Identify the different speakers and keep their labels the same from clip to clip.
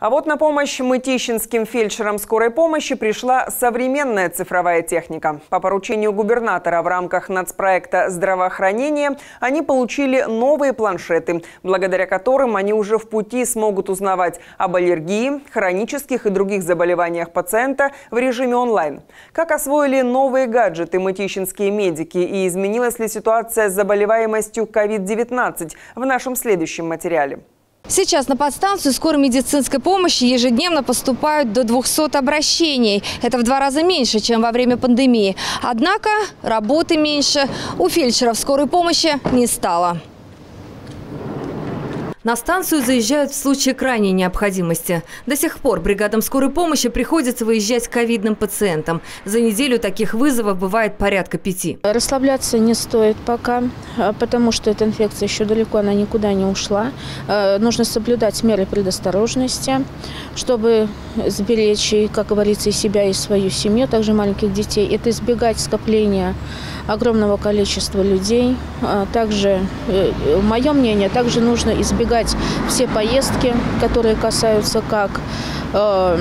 Speaker 1: А вот на помощь мытищинским фельдшерам скорой помощи пришла современная цифровая техника. По поручению губернатора в рамках нацпроекта «Здравоохранение» они получили новые планшеты, благодаря которым они уже в пути смогут узнавать об аллергии, хронических и других заболеваниях пациента в режиме онлайн. Как освоили новые гаджеты мытищинские медики и изменилась ли ситуация с заболеваемостью COVID-19 в нашем следующем материале.
Speaker 2: Сейчас на подстанцию скорой медицинской помощи ежедневно поступают до 200 обращений. Это в два раза меньше, чем во время пандемии. Однако работы меньше у фельдшеров скорой помощи не стало. На станцию заезжают в случае крайней необходимости. До сих пор бригадам скорой помощи приходится выезжать к ковидным пациентам. За неделю таких вызовов бывает порядка пяти.
Speaker 3: Расслабляться не стоит пока, а, потому что эта инфекция еще далеко, она никуда не ушла. А, нужно соблюдать меры предосторожности, чтобы сберечь, как говорится, и себя, и свою семью, также маленьких детей. Это избегать скопления огромного количества людей. А также, э, мое мнение, также нужно избегать все поездки, которые касаются как э,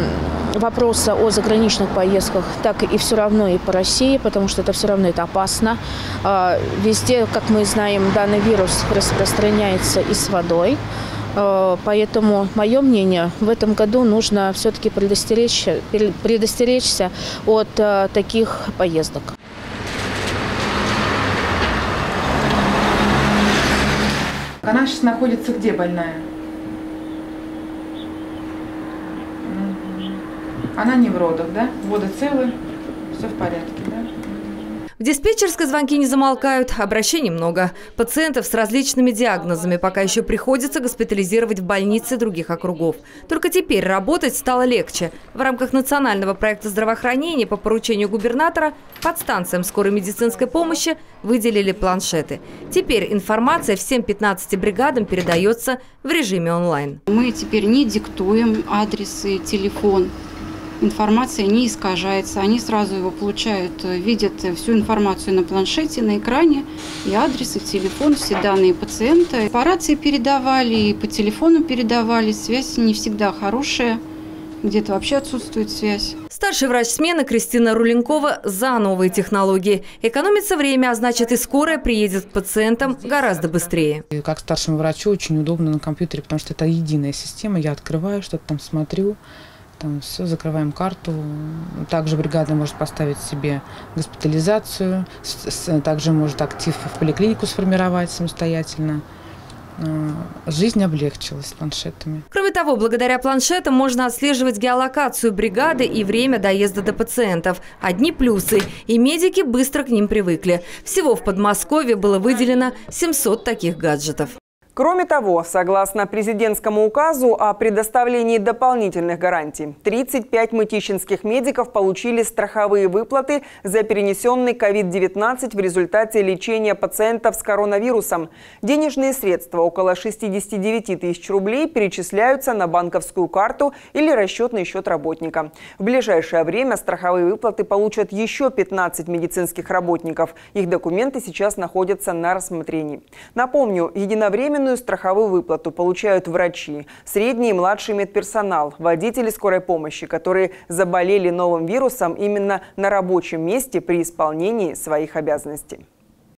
Speaker 3: вопроса о заграничных поездках, так и все равно и по России, потому что это все равно это опасно. А везде, как мы знаем, данный вирус распространяется и с водой. Э, поэтому, мое мнение, в этом году нужно все-таки предостеречься, предостеречься от таких поездок.
Speaker 4: Она сейчас находится где больная? Она не в родах, да? Воды целы, все в порядке, да?
Speaker 2: В диспетчерской звонки не замолкают, обращений много. Пациентов с различными диагнозами пока еще приходится госпитализировать в больнице других округов. Только теперь работать стало легче. В рамках национального проекта здравоохранения по поручению губернатора под станциям скорой медицинской помощи выделили планшеты. Теперь информация всем 15 бригадам передается в режиме онлайн.
Speaker 5: Мы теперь не диктуем адресы, телефон информация не искажается. Они сразу его получают, э, видят всю информацию на планшете, на экране, и адрес, и телефон, все данные пациента. По рации передавали, и по телефону передавали. Связь не всегда хорошая где-то вообще отсутствует связь.
Speaker 2: Старший врач смены Кристина Руленкова за новые технологии. Экономится время, а значит и скорая приедет к пациентам гораздо быстрее.
Speaker 6: И как старшему врачу очень удобно на компьютере, потому что это единая система. Я открываю, что-то там смотрю, там все, закрываем карту. Также бригада может поставить себе госпитализацию, также может актив в поликлинику сформировать самостоятельно. А, жизнь облегчилась планшетами.
Speaker 2: Кроме того, благодаря планшетам можно отслеживать геолокацию бригады и время доезда до пациентов. Одни плюсы. И медики быстро к ним привыкли. Всего в Подмосковье было выделено 700 таких гаджетов.
Speaker 1: Кроме того, согласно президентскому указу о предоставлении дополнительных гарантий, 35 мытищинских медиков получили страховые выплаты за перенесенный COVID-19 в результате лечения пациентов с коронавирусом. Денежные средства, около 69 тысяч рублей, перечисляются на банковскую карту или расчетный счет работника. В ближайшее время страховые выплаты получат еще 15 медицинских работников. Их документы сейчас находятся на рассмотрении. Напомню, единовременно Полноценную страховую выплату получают врачи, средний и младший медперсонал, водители скорой помощи, которые заболели новым вирусом именно на рабочем месте при исполнении своих обязанностей.